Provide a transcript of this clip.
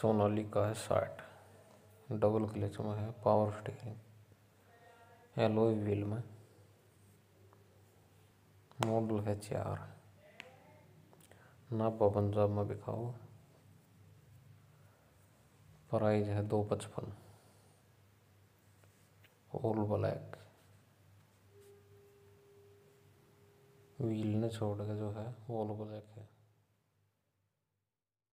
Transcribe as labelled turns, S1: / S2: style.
S1: सोनाली का है साठ। डबल क्लच में है पावर स्टीयरिंग एलोई व्हील में। मॉडल है चार। नापा पंजाब में बिकाओ प्राइज है दो पचपन। ऑल ब्लैक व्हील ने छोड़ के जो है ऑल ब्लैक है।